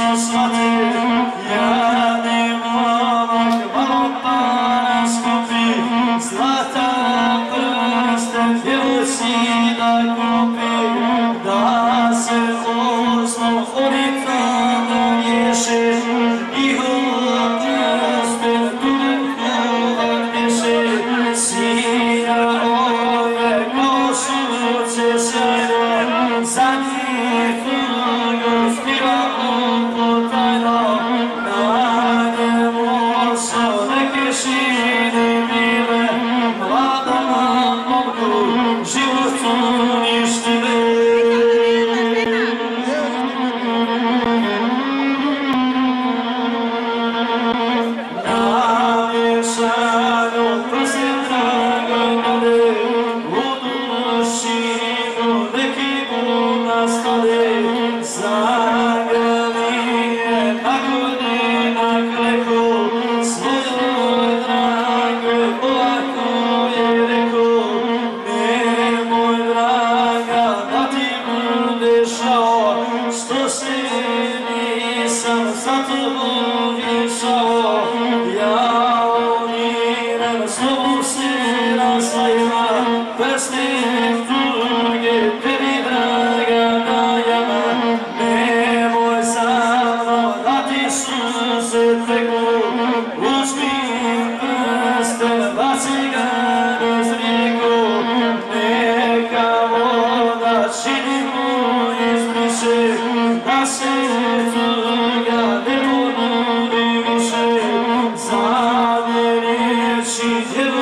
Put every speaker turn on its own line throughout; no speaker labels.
so, so.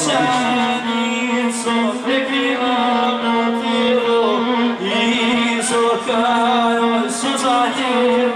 Thank you.